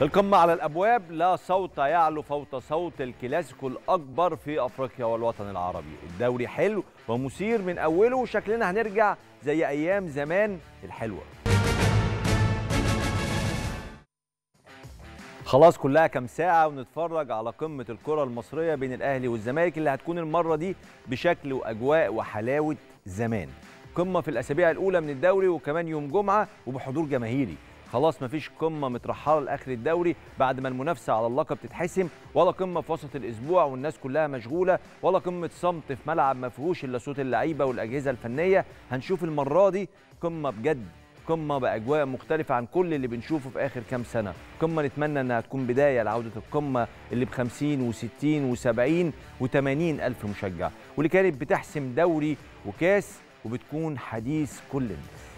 القمة على الأبواب لا صوت يعلو فوق صوت الكلاسيكو الأكبر في أفريقيا والوطن العربي. الدوري حلو ومثير من أوله شكلنا هنرجع زي أيام زمان الحلوة. خلاص كلها كام ساعة ونتفرج على قمة الكرة المصرية بين الأهلي والزمالك اللي هتكون المرة دي بشكل وأجواء وحلاوة زمان. قمة في الأسابيع الأولى من الدوري وكمان يوم جمعة وبحضور جماهيري. خلاص مفيش قمة مترحلة لآخر الدوري بعد ما المنافسة على اللقب تتحسم. ولا قمة في وسط الأسبوع والناس كلها مشغولة. ولا قمة صمت في ملعب ما فيهوش إلا صوت اللعيبة والأجهزة الفنية. هنشوف المرة دي قمة بجد قمة بأجواء مختلفة عن كل اللي بنشوفه في آخر كام سنة. قمة نتمنى إنها تكون بداية لعودة القمة اللي ب 50 و60 و70 و80 ألف مشجع. واللي كانت بتحسم دوري وكاس وبتكون حديث كل الناس.